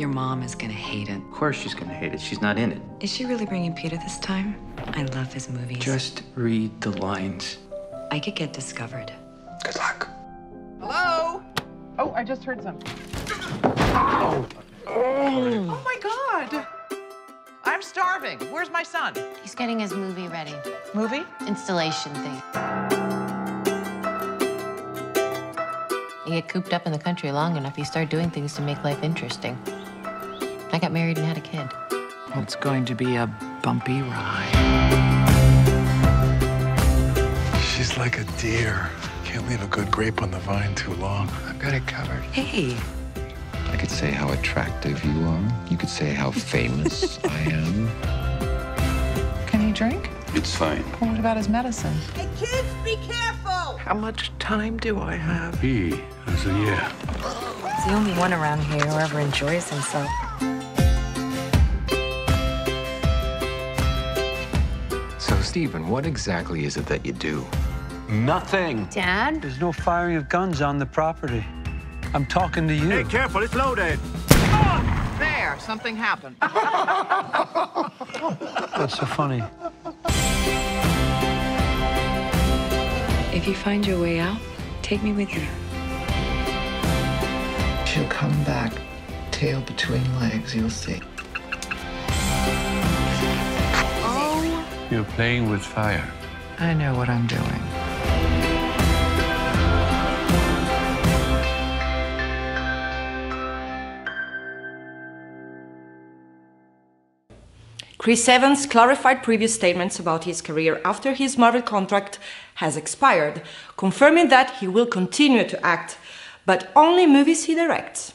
Your mom is gonna hate it. Of course she's gonna hate it. She's not in it. Is she really bringing Peter this time? I love his movies. Just read the lines. I could get discovered. Good luck. Hello? Oh, I just heard something. Oh. Oh my God! I'm starving. Where's my son? He's getting his movie ready. Movie? Installation thing. You get cooped up in the country long enough, you start doing things to make life interesting. I got married and had a kid. It's going to be a bumpy ride. She's like a deer. Can't leave a good grape on the vine too long. I've got it covered. Hey, I could say how attractive you are. You could say how famous I am. Can he drink? It's fine. Well, what about his medicine? Hey, kids, be careful! How much time do I have? He has a year. he's the only one around here who ever enjoys himself. Stephen, what exactly is it that you do? Nothing. Dad? There's no firing of guns on the property. I'm talking to you. Hey, careful, it's loaded. There, something happened. What's so funny? If you find your way out, take me with you. She'll come back, tail between legs, you'll see. You're playing with fire. I know what I'm doing. Chris Evans clarified previous statements about his career after his Marvel contract has expired, confirming that he will continue to act, but only movies he directs.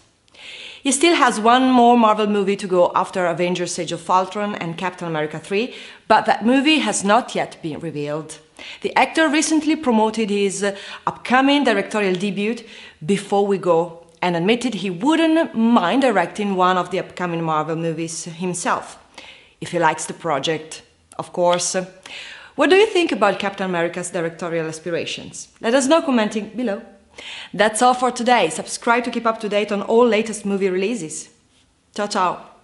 He still has one more Marvel movie to go after Avengers Age of Ultron and Captain America 3, but that movie has not yet been revealed. The actor recently promoted his upcoming directorial debut, Before We Go, and admitted he wouldn't mind directing one of the upcoming Marvel movies himself if he likes the project, of course. What do you think about Captain America's directorial aspirations? Let us know commenting below. That's all for today. Subscribe to keep up to date on all latest movie releases. Ciao ciao.